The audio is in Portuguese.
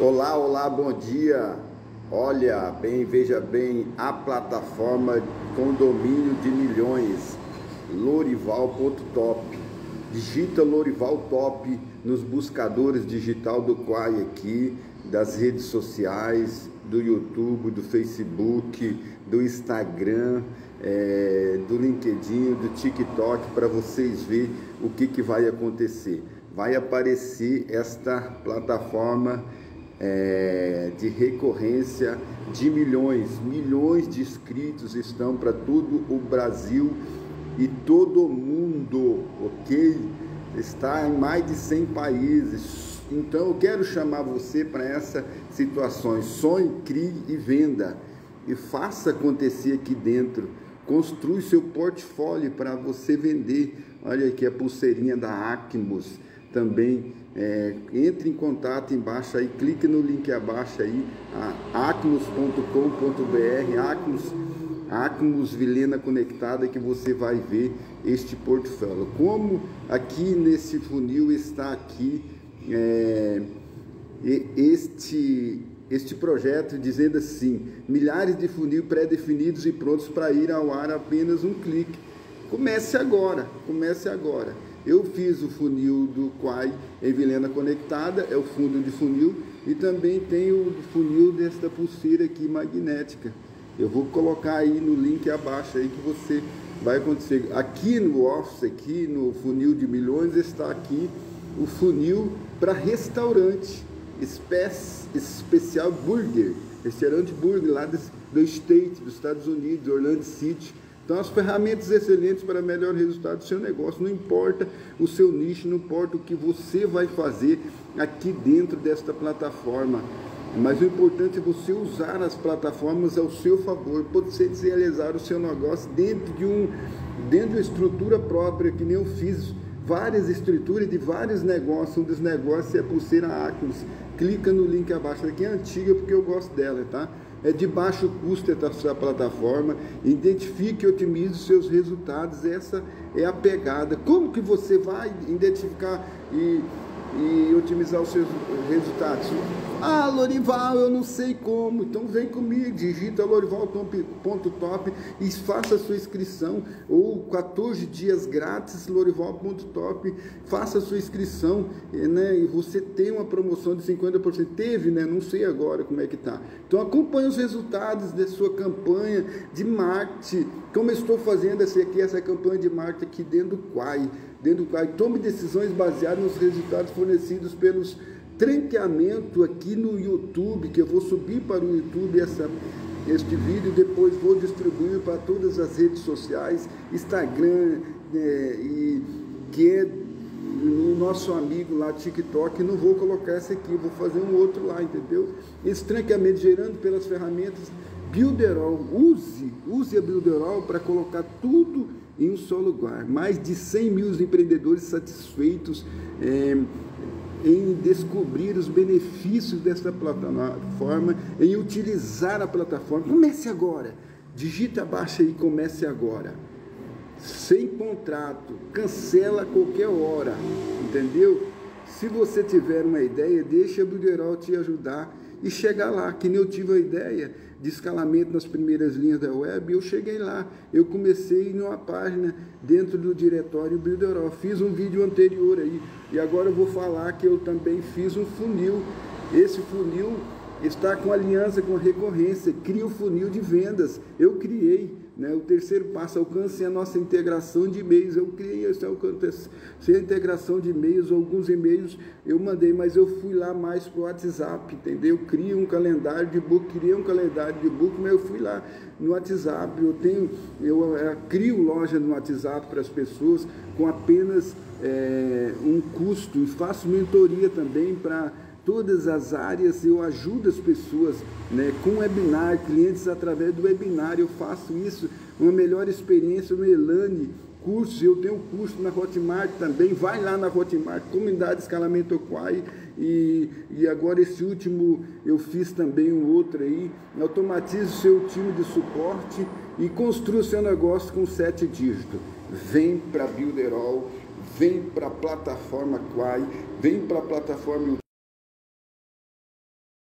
Olá, olá, bom dia. Olha bem, veja bem, a plataforma com domínio de milhões, lorival.top. Digita Lorival Top nos buscadores digital do Quai aqui, das redes sociais, do YouTube, do Facebook, do Instagram, é, do LinkedIn, do TikTok, para vocês verem o que, que vai acontecer. Vai aparecer esta plataforma é, de recorrência de milhões, milhões de inscritos estão para todo o Brasil e todo o mundo, ok? Está em mais de 100 países. Então eu quero chamar você para essas situações. Sonhe, crie e venda. E faça acontecer aqui dentro. Construi seu portfólio para você vender. Olha aqui a pulseirinha da Acmos também é, entre em contato embaixo aí, clique no link abaixo aí, acnos.com.br, Acnos, Acnos Vilena Conectada, que você vai ver este portfólio. Como aqui nesse funil está aqui é, este, este projeto dizendo assim, milhares de funil pré-definidos e prontos para ir ao ar apenas um clique. Comece agora, comece agora. Eu fiz o funil do Quai em Vilena Conectada, é o fundo de funil, e também tem o funil desta pulseira aqui magnética. Eu vou colocar aí no link abaixo aí que você vai acontecer. Aqui no Office, aqui no funil de milhões, está aqui o funil para restaurante, especial burger, restaurante burger lá do, do State, dos Estados Unidos, Orlando City então, as ferramentas excelentes para melhor resultado do seu negócio, não importa o seu nicho, não importa o que você vai fazer aqui dentro desta plataforma. Mas o importante é você usar as plataformas ao seu favor, você realizar o seu negócio dentro de, um, dentro de uma estrutura própria, que nem eu fiz várias estruturas de vários negócios. Um dos negócios é a pulseira Acnos. Clica no link abaixo, aqui é antiga porque eu gosto dela, tá? É de baixo custo essa plataforma, identifique e otimize os seus resultados, essa é a pegada. Como que você vai identificar e e otimizar os seus resultados. Ah, Lorival, eu não sei como. Então vem comigo, digita lorival.top e faça a sua inscrição. Ou 14 dias grátis, lorival.top. Faça a sua inscrição, né? E você tem uma promoção de 50%. Teve, né? Não sei agora como é que tá. Então acompanhe os resultados da sua campanha de marketing. Como eu estou fazendo essa aqui, essa campanha de marketing aqui dentro do Quai dentro do qual tome decisões baseadas nos resultados fornecidos pelos tranqueamento aqui no YouTube, que eu vou subir para o YouTube essa, este vídeo, depois vou distribuir para todas as redes sociais, Instagram, é, e, que é o nosso amigo lá, TikTok, não vou colocar essa aqui, vou fazer um outro lá, entendeu? Esse tranqueamento gerando pelas ferramentas Builderall, use, use a Builderall para colocar tudo em um só lugar. Mais de 100 mil empreendedores satisfeitos é, em descobrir os benefícios dessa plataforma, em utilizar a plataforma. Comece agora. Digita abaixo aí, comece agora. Sem contrato, cancela a qualquer hora, entendeu? Se você tiver uma ideia, deixa a Builderall te ajudar e chegar lá, que nem eu tive a ideia de escalamento nas primeiras linhas da web, eu cheguei lá. Eu comecei numa página dentro do diretório Builderall. Fiz um vídeo anterior aí. E agora eu vou falar que eu também fiz um funil. Esse funil está com aliança com recorrência, cria o funil de vendas. Eu criei. Né? O terceiro passo, alcance a nossa integração de e-mails. Eu criei esse alcance, a integração de e-mails, alguns e-mails eu mandei, mas eu fui lá mais para o WhatsApp, entendeu? Eu criei um calendário de book, criei um calendário de book, mas eu fui lá no WhatsApp. Eu tenho, eu, eu eh, crio loja no WhatsApp para as pessoas com apenas é, um custo e faço mentoria também para todas as áreas, eu ajudo as pessoas né, com webinar, clientes através do webinar, eu faço isso, uma melhor experiência no Elane, cursos, eu tenho curso na Hotmart também, vai lá na Hotmart, Comunidade Escalamento Quai, e, e agora esse último eu fiz também um outro aí, automatize o seu time de suporte e construa o seu negócio com sete dígitos. Vem para Builderall, vem para a plataforma Quai, vem para a plataforma